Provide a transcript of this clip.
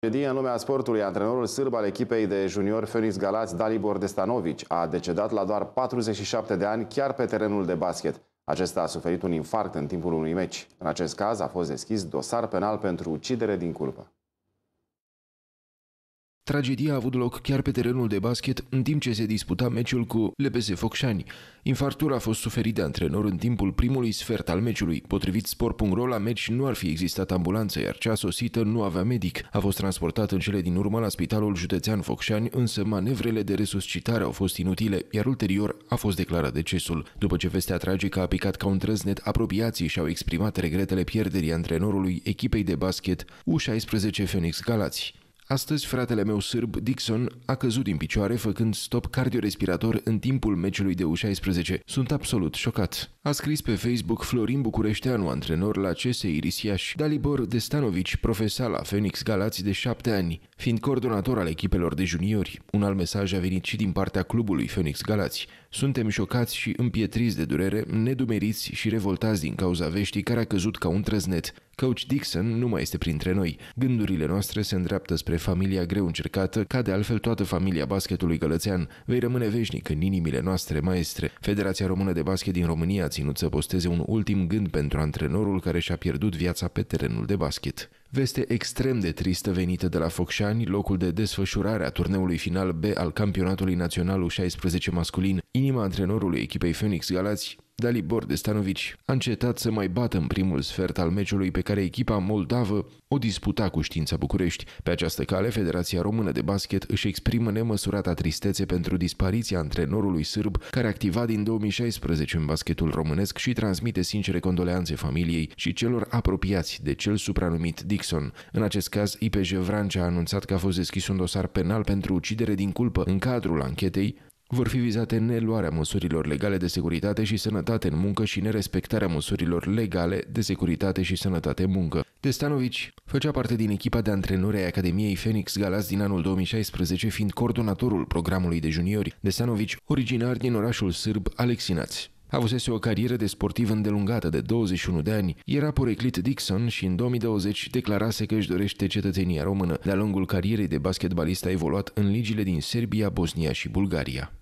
Tragedie în lumea sportului, antrenorul sârb al echipei de junior Phoenix Galați, Dalibor Destanovic, a decedat la doar 47 de ani chiar pe terenul de basket. Acesta a suferit un infarct în timpul unui meci. În acest caz a fost deschis dosar penal pentru ucidere din culpă. Tragedia a avut loc chiar pe terenul de basket în timp ce se disputa meciul cu LPS Focșani. Infarctul a fost suferit de antrenor în timpul primului sfert al meciului. Potrivit Sport.ro, la meci nu ar fi existat ambulanță, iar cea sosită nu avea medic. A fost transportat în cele din urmă la Spitalul Județean Focșani, însă manevrele de resuscitare au fost inutile, iar ulterior a fost declarat decesul. După ce vestea tragică a picat ca un trăznet, apropiații și-au exprimat regretele pierderii antrenorului echipei de basket U16 Phoenix Galați. Astăzi, fratele meu sârb, Dixon, a căzut din picioare făcând stop cardiorespirator în timpul meciului de U16. Sunt absolut șocat. A scris pe Facebook Florin Bucureșteanu, antrenor la CS Irisiaș, Dalibor Destanovici, profesor la Phoenix Galați de șapte ani, fiind coordonator al echipelor de juniori. Un alt mesaj a venit și din partea clubului Phoenix Galați. Suntem șocați și împietriți de durere, nedumeriți și revoltați din cauza veștii care a căzut ca un trăznet. Coach Dixon nu mai este printre noi. Gândurile noastre se îndreaptă spre familia greu încercată, ca de altfel toată familia basketului gălățean. Vei rămâne veșnic în inimile noastre maestre. Federația Română de Basket din România a ținut să posteze un ultim gând pentru antrenorul care și-a pierdut viața pe terenul de basket. Veste extrem de tristă venită de la Focșani, locul de desfășurare a turneului final B al campionatului național U16 masculin. Inima antrenorului echipei Phoenix Galați Dalibor Destanovici a încetat să mai bată în primul sfert al meciului pe care echipa moldavă o disputa cu știința București. Pe această cale, Federația Română de Basket își exprimă nemăsurata tristețe pentru dispariția antrenorului sârb care activa din 2016 în basketul românesc și transmite sincere condoleanțe familiei și celor apropiați de cel supranumit Dixon. În acest caz, IPJ Vrancea a anunțat că a fost deschis un dosar penal pentru ucidere din culpă în cadrul anchetei vor fi vizate neluarea măsurilor legale de securitate și sănătate în muncă și nerespectarea măsurilor legale de securitate și sănătate în muncă. Destanovici făcea parte din echipa de antrenori ai Academiei Phoenix Galas din anul 2016, fiind coordonatorul programului de juniori. Destanovici, originar din orașul sârb Alexinați. Avusese o carieră de sportiv îndelungată de 21 de ani, era poreclit Dixon și în 2020 declarase că își dorește cetățenia română. De-a lungul carierei de basketbalist a evoluat în ligile din Serbia, Bosnia și Bulgaria.